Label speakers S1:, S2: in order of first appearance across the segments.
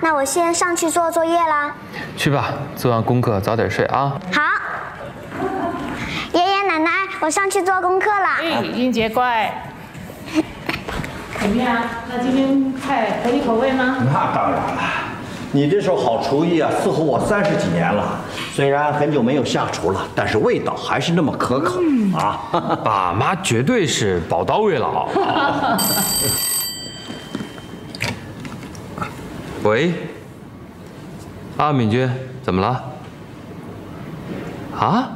S1: 那我先上去做作业啦。
S2: 去吧，做完功课早点睡啊。
S1: 好。爷爷奶奶，我上去做功课了。
S3: 哎，英杰乖。怎么样？那今天菜合你口味吗？
S4: 那当然了，你这手好厨艺啊，伺候我三十几年了。虽然很久没有下厨了，但是味道还是那么可口啊！
S2: 爸妈绝对是宝刀未老。喂，啊，敏君，怎么了？啊？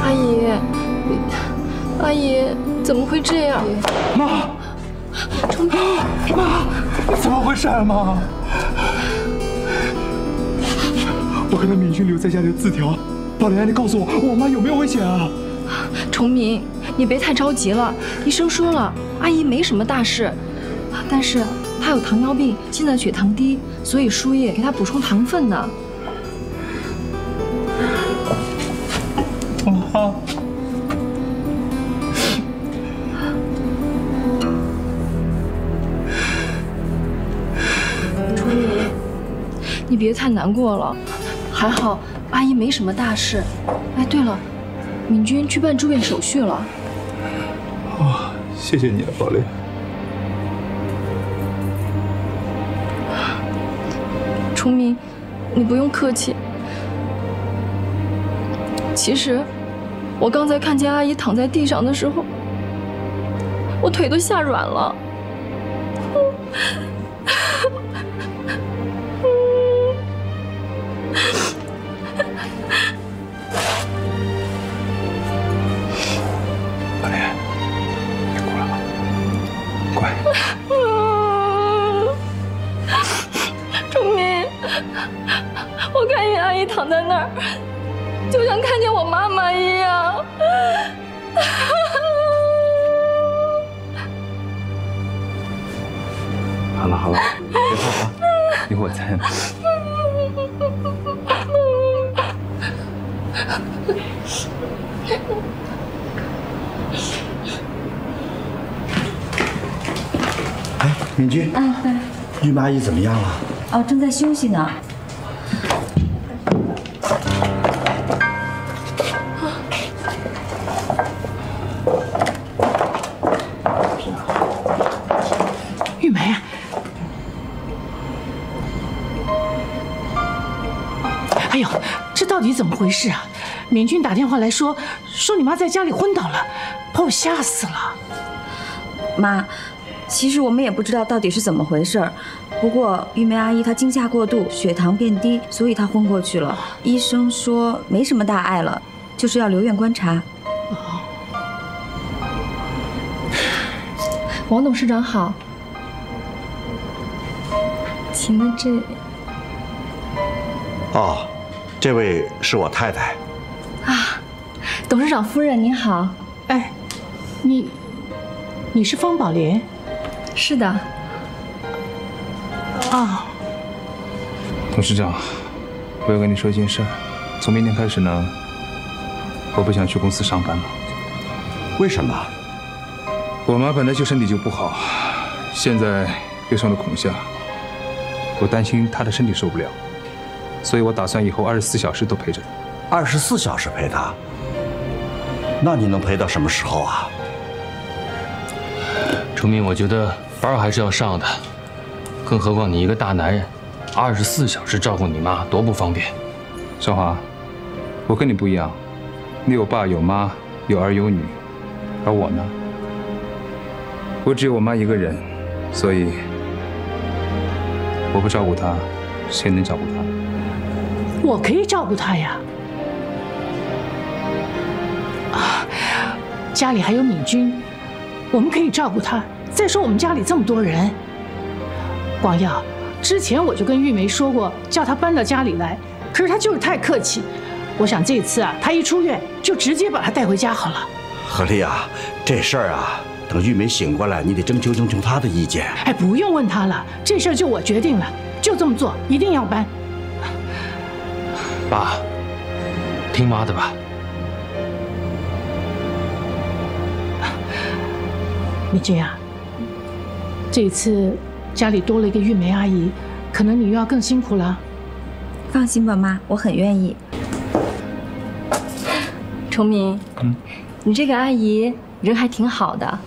S5: 阿姨，阿姨，怎么会这样？
S6: 妈，
S5: 成斌，
S6: 妈，怎么回事啊，妈？我看到敏君留在家里的字条，宝莲，你告诉我，我妈有没有危险啊？
S5: 崇明，你别太着急了。医生说了，阿姨没什么大事，但是她有糖尿病，现在血糖低，所以输液给她补充糖分呢。
S6: 妈，
S5: 崇明，你别太难过了，还好阿姨没什么大事。哎，对了，敏君去办住院手续了。
S6: 哦，谢谢你啊，宝莉。
S5: 崇明，你不用客气。其实，我刚才看见阿姨躺在地上的时候，我腿都吓软了。我看见阿姨躺在那儿，就像看见我妈妈一样。
S6: 好了好了，别怕啊，有我在呢。
S4: 哎，敏君，
S7: 啊，对，
S4: 玉梅阿姨怎么样了？
S7: 哦，正在休息呢。
S3: 玉梅啊！哎呦，这到底怎么回事啊？敏君打电话来说，说你妈在家里昏倒了，把我吓死了。
S7: 妈，其实我们也不知道到底是怎么回事儿。不过玉梅阿姨她惊吓过度，血糖变低，所以她昏过去了。医生说没什么大碍了，就是要留院观察。
S5: 王董事长好，请问这
S4: 哦，这位是我太太。
S5: 啊，董事长夫人您好。
S3: 哎，你你是方宝莲
S5: 是的，
S3: 啊？
S6: 董事长，我要跟你说一件事儿。从明天开始呢，我不想去公司上班了。
S4: 为什么？
S6: 我妈本来就身体就不好，现在又上了恐吓，我担心她的身体受不了，所以我打算以后二十四小时都陪着她。
S4: 二十四小时陪她？那你能陪到什么时候啊？
S2: 崇明，我觉得班还是要上的，更何况你一个大男人，二十四小时照顾你妈多不方便。
S6: 少华，我跟你不一样，你有爸有妈有儿有女，而我呢，我只有我妈一个人，所以我不照顾她，谁能照顾她？
S3: 我可以照顾她呀。啊，家里还有敏君，我们可以照顾她。再说我们家里这么多人，广耀，之前我就跟玉梅说过，叫她搬到家里来，可是她就是太客气。我想这次啊，她一出院就直接把她带回家好了。
S4: 何丽啊，这事儿啊，等玉梅醒过来，你得征求征求她的意见。
S3: 哎，不用问她了，这事儿就我决定了，就这么做，一定要搬。
S2: 爸，听妈的吧。
S3: 你这啊，这次家里多了一个玉梅阿姨，可能你又要更辛苦了。
S7: 放心吧，妈，我很愿意。
S5: 崇明，嗯，你这个阿姨人还挺好的，